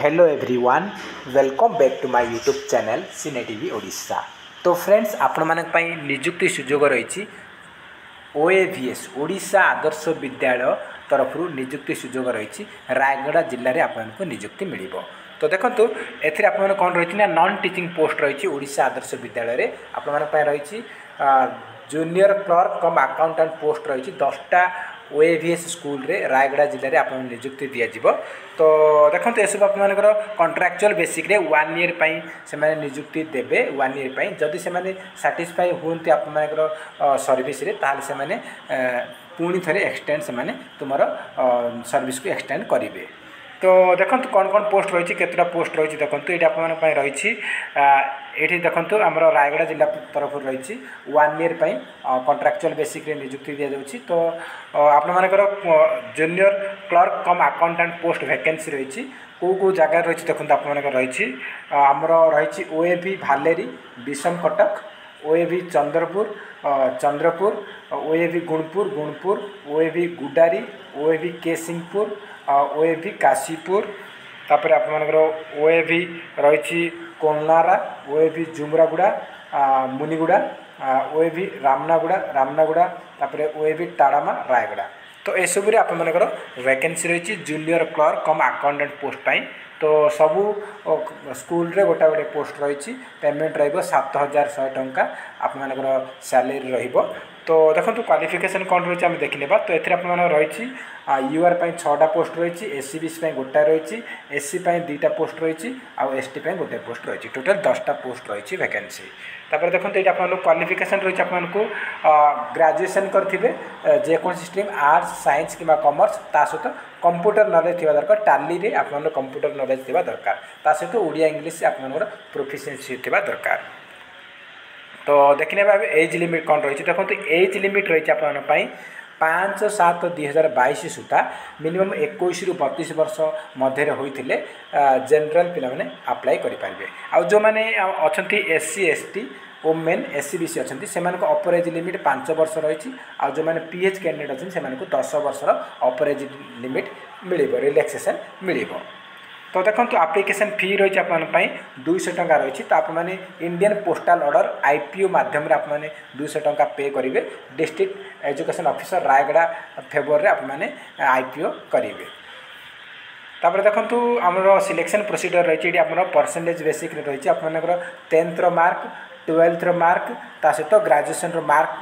Hello everyone welcome back to my YouTube channel cine TV Odisha ତ friends ଆପଣମାନଙ୍କ ପାଇଁ ନିଯୁକ୍ତି ସୁଯୋଗ ରହିଛି ওএভিএস ওড়িশা আদর্শ বিদ্যালয় তরফর নিযুক্তি সুযোগ রয়েছে। রায়গড়া জেলার আপনার নিযুক্তি মিলব। তো দেখন্তু এতে আপনার কম রয়েছে না নন টিচিং পোস্ট রয়েছে ওড়িশা আদর্শ বিদ্যালয়ের আপনার রয়েছে junior clerk cum accountant post রয়েছে। দশটা ଓ ଏ ଭି ଏସ୍ ସ୍କୁଲରେ ରାୟଗଡ଼ା ଜିଲ୍ଲାରେ ଆପଣଙ୍କୁ ନିଯୁକ୍ତି ଦିଆଯିବ। ତ ଦେଖନ୍ତୁ ଏସବୁ ଆପଣମାନଙ୍କର କଣ୍ଟ୍ରାକ୍ଚୁଆଲ୍ ବେସିକ୍ରେ ୱାନ୍ ଇୟର୍ ପାଇଁ ସେମାନେ ନିଯୁକ୍ତି ଦେବେ ୱାନ୍ ଇୟର୍ ପାଇଁ। ଯଦି ସେମାନେ ସାଟିସ୍ଫାଏ ହୁଅନ୍ତି ଆପଣମାନଙ୍କର ସର୍ଭିସ୍ରେ ତାହେଲେ ସେମାନେ ପୁଣି ଥରେ ଏକ୍ସଟେଣ୍ଡ ସେମାନେ ତୁମର ସର୍ଭିସ୍କୁ ଏକ୍ସଟେଣ୍ଡ କରିବେ। তো দেখন্তু কোন কোন পোস্ট রয়েছে, কতটা পোস্ট রয়েছে দেখন্তু এটা আপনার রয়েছে। এটি দেখন্তু আমার রায়গড়া জেলা তরফ রয়েছে। ওয়ান ইয়ার পাই কন্ট্রাকচুয়াল বেসিক্রে নিযুক্তি দিয়া যাচ্ছে তো আপনার junior clerk cum accountant post vacancy রয়েছে কেউ কেউ জায়গায় রয়েছে দেখুন আপনার রয়েছে আমার রয়েছে ওএবি ভালেরি বিষম Cuttack ओ ए भि चंद्रपुर चंद्रपुर ओ ए भि गुणपुर गुणपुर ओ ए भि गुडारी ओ ए भि केसिंगपुर ओ ए भि काशीपुर तापर आपर ओ ए भि रही कोनारा ओ ए भि जुमरागुड़ा मुनिगुड़ा ओ ए भि रामनागुड़ा रामनागुड़ा तापर ओ ए भि टाड़ामा रायगड़ा तो एसबू आपर वैकेन्सी रही junior clerk cum accountant post पाई तो सबू তো দেখন্তু କ୍ୱାଲିଫିକେସନ୍ କ'ଣ ରହିଛି ଆମେ ଦେଖିନେବା ତ ଏଥିରେ ଆପଣମାନଙ୍କର ରହିଛି ୟୁଆର୍ ପାଇଁ ଛଅଟା ପୋଷ୍ଟ ରହିଛି ଏସ୍ ସି ବି ସି ପାଇଁ ଗୋଟାଏ ରହିଛି ଏସ୍ ସି ପାଇଁ ଦୁଇଟା ପୋଷ୍ଟ ରହିଛି ଆଉ ଏସ୍ ଟି ପାଇଁ ଗୋଟାଏ ପୋଷ୍ଟ ରହିଛି ଟୋଟାଲ୍ ଦଶଟା ପୋଷ୍ଟ ରହିଛି ଭ୍ୟାକେନ୍ସି ତାପରେ ଦେଖନ୍ତୁ ଏଇଠି ଆପଣମାନଙ୍କୁ କ୍ୱାଲିଫିକେସନ୍ ରହିଛି ଆପଣମାନଙ୍କୁ ଗ୍ରାଜୁଏସନ୍ କରିଥିବେ ଯେକୌଣସି ଷ୍ଟ୍ରିମ୍ ଆର୍ଟ୍ସ ସାଇନ୍ସ କିମ୍ବା କମର୍ସ ତା ସହିତ କମ୍ପ୍ୟୁଟର ନଲେଜ୍ ଥିବା ଦରକାର ଟାଲିରେ ଆପଣଙ୍କର କମ୍ପ୍ୟୁଟର ନଲେଜ୍ ଥିବା ଦରକାର ତା ସହିତ ଓଡ଼ିଆ ଇଂଲିଶ ଆପଣଙ୍କର ପ୍ରୋଫିସିଏନ୍ସି ଥିବା ଦରକାର তো ଦେଖିଲେ ଭାବେ ଏଜ୍ ଲିମିଟ୍ କ'ଣ ରହିଛି ଦେଖନ୍ତୁ ଏଜ୍ ଲିମିଟ୍ ରହିଛି ଆପଣମାନଙ୍କ ପାଇଁ ପାଞ୍ଚ ସାତ ଦୁଇ ହଜାର ବାଇଶ ସୁଦ୍ଧା। ମିନିମମ୍ ଏକୋଇଶରୁ ବତିଶ ବର୍ଷ ମଧ୍ୟରେ ହୋଇଥିଲେ ଜେନେରାଲ୍ ପିଲାମାନେ ଆପ୍ଲାଏ କରିପାରିବେ। ଆଉ ଯେଉଁମାନେ ଅଛନ୍ତି S C S T women S C B C ଅଛନ୍ତି ସେମାନଙ୍କ ଅପର ଏଜ୍ ଲିମିଟ୍ ପାଞ୍ଚ ବର୍ଷ ରହିଛି। ଆଉ ଯେଉଁମାନେ ପି ଏଚ୍ କ୍ୟାଣ୍ଡିଡେଟ୍ ଅଛନ୍ତି ସେମାନଙ୍କୁ ଦଶ ବର୍ଷର ଅପର ଏଜ୍ ଲିମିଟ୍ ମିଳିବ ରିଲାକ୍ସେସନ୍ ମିଳିବ। ତ ଦେଖନ୍ତୁ ଆପ୍ଲିକେସନ୍ ଫି ରହିଛି ଆପଣମାନଙ୍କ ପାଇଁ ଦୁଇଶହ ଟଙ୍କା ରହିଛି ତ ଆପଣମାନେ Indian postal order I P O ମାଧ୍ୟମରେ ଆପଣମାନେ ଦୁଇଶହ ଟଙ୍କା ପେ କରିବେ ଡିଷ୍ଟ୍ରିକ୍ଟ ଏଜୁକେସନ୍ ଅଫିସର ରାୟଗଡ଼ା ଫେବରରେ ଆପଣମାନେ ଆଇ ପି ଓ କରିବେ ତାପରେ ଦେଖନ୍ତୁ ଆମର ସିଲେକ୍ସନ୍ ପ୍ରୋସିଡ଼ିଓର ରହିଛି ଏଠି ଆମର ପରସେଣ୍ଟେଜ୍ ବେସିକ୍ରେ ରହିଛି ଆପଣମାନଙ୍କର ଟେନ୍ଥର ମାର୍କ ଟୁଏଲ୍ଥର ମାର୍କ ତା ସହିତ ଗ୍ରାଜୁଏସନ୍ର ମାର୍କ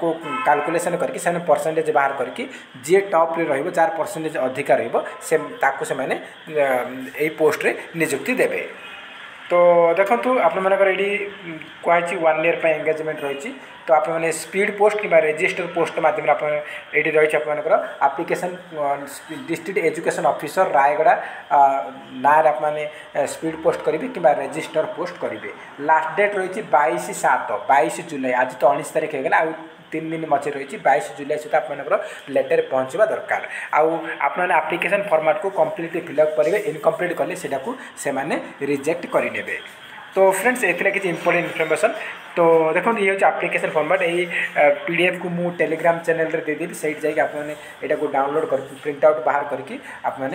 को କାଲକୁଲେସନ୍ କରିକି ସେମାନେ ପରସେଣ୍ଟେଜ୍ ବାହାର କରିକି ଯିଏ ଟପ୍ରେ ରହିବ ଯାହାର ପରସେଣ୍ଟେଜ୍ ଅଧିକା ରହିବ ସେ ତାକୁ ସେମାନେ ଏଇ ପୋଷ୍ଟରେ ନିଯୁକ୍ତି ଦେବେ। रे नियुक्ति देवे तो देखो आप ये कहुई वन इयर एंगेजमेंट रही तो आप स्पीड पोस्ट कि रेजिस्टर पोस्ट मध्यम आप ये रही आपर application district education officer Rayagada ना आप स्पीड पोस्ट करेंगे कि रेजिस्टर पोस्ट करेंगे लास्ट डेट रही बैश सात बैश जुलाई आज तो उन्नीस तारीख होगा आ तीन दिन मझे रही बैश जुलाई सुधा आप लेटर पहुँचवा दरकार आप आप्लिकेसन फर्माट को कम्प्लीट फिलअप करेंगे इनकम्प्लीट कले से रिजेक्ट তো ফ্রেন্ডস এতে কিছু ইম্পর্টেন্ট ইনফরমেসন তো দেখুন ইয়ে হচ্ছে আপ্লিকেসন ফর্মাট এই পিডিএফ কু মু টেলিগ্রাম চ্যানেল দেদেবি সেইটি যাই আপনার এটা ডাউনলোড করি প্রিন্ট আউট বাহার করি আপনার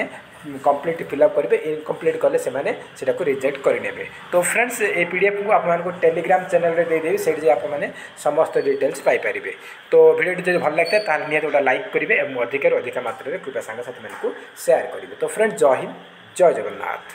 কমপ্লিট ফিল আপ করবে ইনকমপ্লিট কলে সে সেটা রিজেক্ট করে নেবে তো ফ্রেন্ডস এই পিডিএফ কু আপনার টেলিগ্রাম চ্যানেল দেদেবি সেইটি যাই আপনার সমস্ত ডিটেলস পাইপারে তো ভিডিওটি যদি ভালো লাগে তাহলে নিহত ওটা লাইক করবে এবং অধিকার অধিক মাত্রায় কৃপা সাংসাথী মানুষ সেয়ার করবে তো ফ্রেন্ডস জয় হিন্দ জয় জগন্নাথ